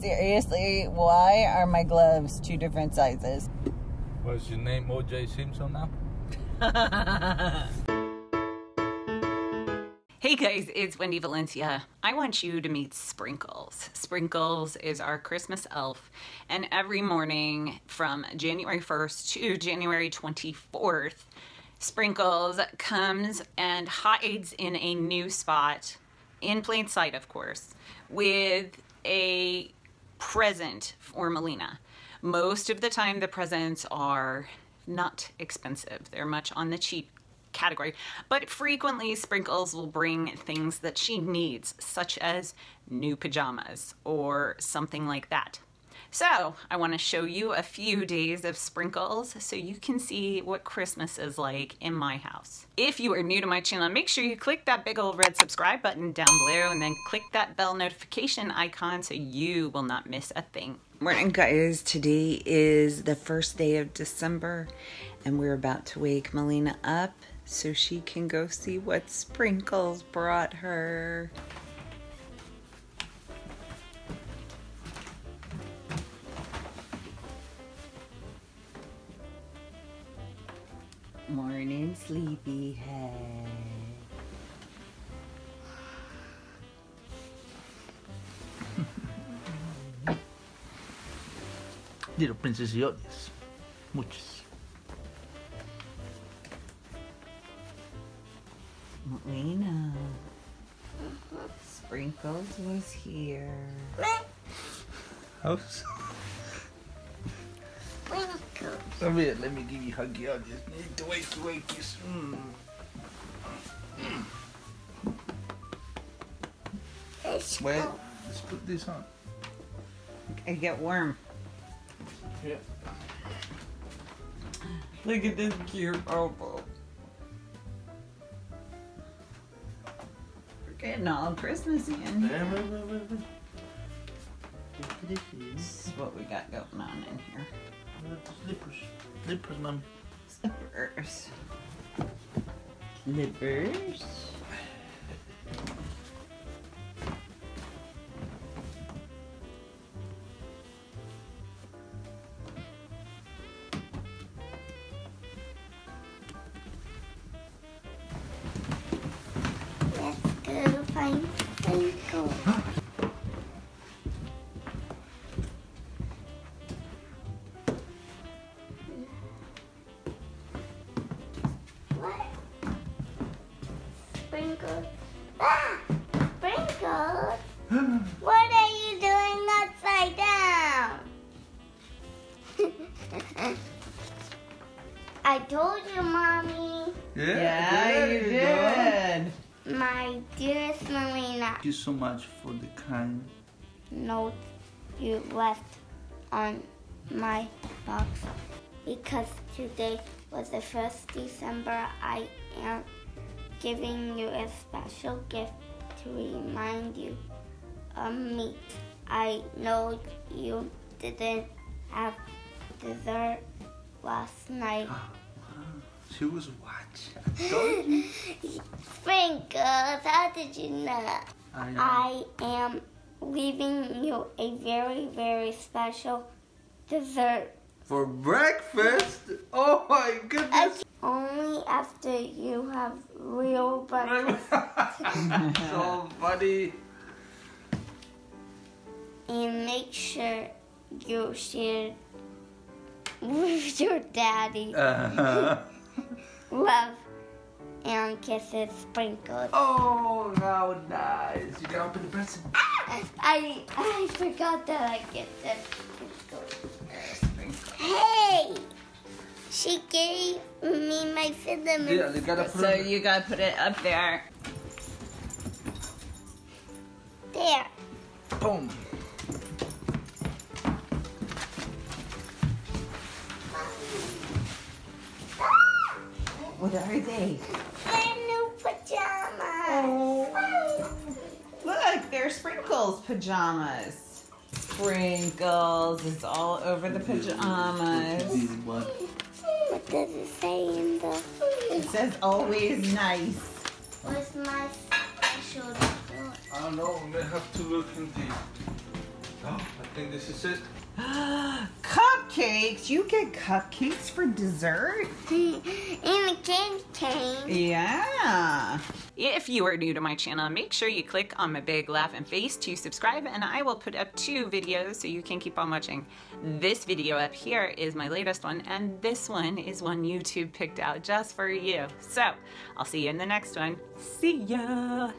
Seriously, why are my gloves two different sizes? What's your name, OJ Simpson now? Hey guys, it's Wendy Valencia. I want you to meet Sprinkles. Sprinkles is our Christmas elf, and every morning from January 1st to January 24th, Sprinkles comes and hides in a new spot, in plain sight, of course, with a present for Melina. Most of the time, the presents are not expensive, they're much on the cheap category, but frequently Sprinkles will bring things that she needs, such as new pajamas or something like that. So I want to show you a few days of Sprinkles so you can see what Christmas is like in my house. If you are new to my channel, make sure you click that big old red subscribe button down below and then click that bell notification icon so you will not miss a thing. Morning guys, today is the first day of December and we're about to wake Melina up so she can go see what Sprinkles brought her. Morning, sleepyhead. Little princess princesillones. Muchos. Melina. Sprinkles was here. House. Come here, let me give you a huggy. I just need to wake you, wake you. Mm. Wait, let's put this on. I get warm. Yeah. Look at this cute bubble. We're getting all Christmassy in here. This is what we got going on in here. Slippers. Slippers, mom. Slippers. Slippers. Sprinkles. Ah! Sprinkles! What are you doing upside down? I told you, Mommy. Yeah, there you go. did. My dearest Marina, Thank you so much for the kind. note you left on my box because today was the first December. I am giving you a special gift to remind you of me. I know you didn't have dessert last night. She was watching. Sprinkles, how did you know? I, I am leaving you a very, very special dessert. for breakfast? Oh my goodness. Only after you have real breakfast so funny. and make sure you share with your daddy. Uh-huh. Love and kisses sprinkles. Oh, how nice. You can open the present. I I forgot that I get that. She gave me my cinnamon. Yeah, you gotta put So it. you gotta put it up there. There. Boom. What are they? My new pajamas. Oh. Look, they're Sprinkles pajamas. Sprinkles is all over the pajamas. Say in the? It says always nice. What's my special report? I don't know. We may have to look in the. Oh, I think this is it? Cupcakes? You get cupcakes for dessert? and the candy cane. Yeah. If you are new to my channel, make sure you click on my big laughing face to subscribe and I will put up two videos so you can keep on watching. This video up here is my latest one and this one is one YouTube picked out just for you. So I'll see you in the next one. See ya!